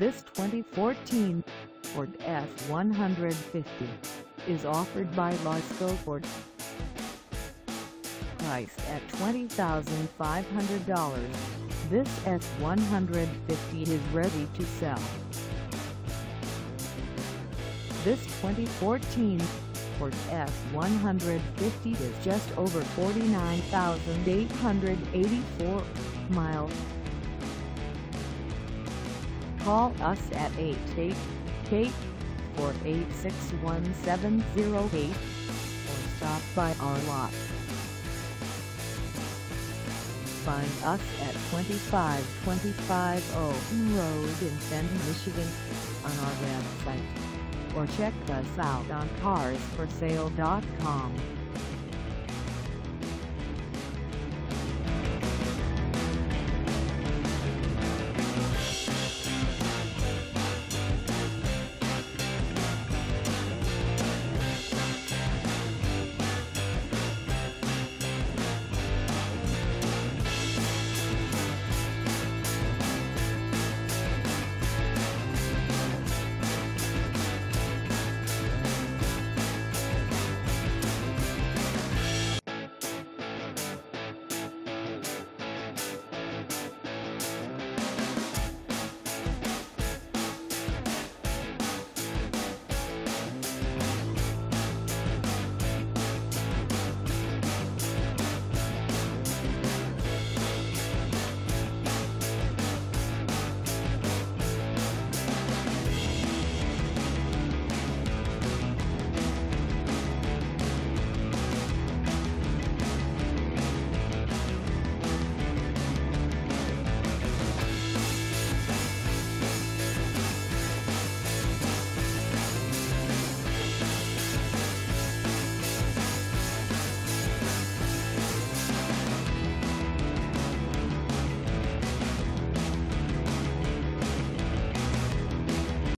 This 2014 Ford F-150 is offered by Lasco Ford. Priced at $20,500, this F-150 is ready to sell. This 2014 Ford F-150 is just over 49,884 miles. Call us at 888-486-1708 or stop by our lot. Find us at 2525 Owen Road in Fenton, Michigan on our website or check us out on carsforsale.com.